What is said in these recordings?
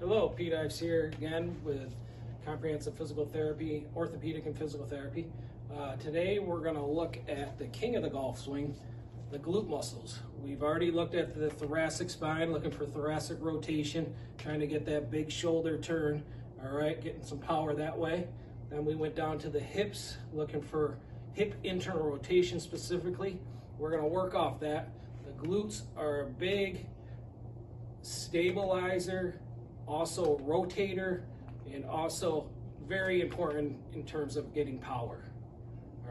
Hello, Pete Ives here again with Comprehensive Physical Therapy, Orthopedic and Physical Therapy. Uh, today we're going to look at the king of the golf swing, the glute muscles. We've already looked at the thoracic spine, looking for thoracic rotation, trying to get that big shoulder turn, all right, getting some power that way. Then we went down to the hips, looking for hip internal rotation specifically. We're going to work off that. The glutes are a big stabilizer, also rotator, and also very important in terms of getting power.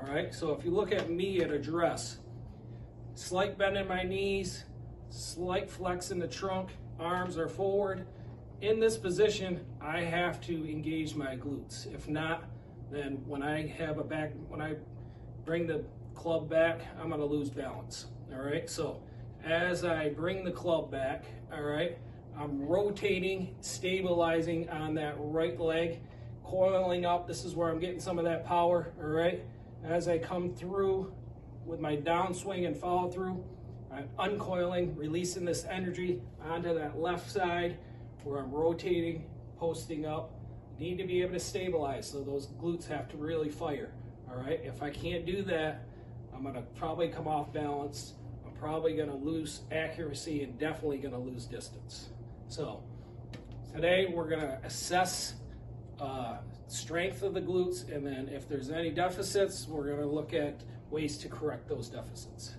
All right, so if you look at me at address, slight bend in my knees, slight flex in the trunk, arms are forward. In this position, I have to engage my glutes. If not, then when I have a back, when I bring the club back, I'm gonna lose balance. All right, so as I bring the club back, all right, I'm rotating, stabilizing on that right leg, coiling up. This is where I'm getting some of that power, all right? As I come through with my downswing and follow through, I'm uncoiling, releasing this energy onto that left side where I'm rotating, posting up. Need to be able to stabilize, so those glutes have to really fire, all right? If I can't do that, I'm gonna probably come off balance. I'm probably gonna lose accuracy and definitely gonna lose distance. So today we're gonna assess uh, strength of the glutes and then if there's any deficits, we're gonna look at ways to correct those deficits.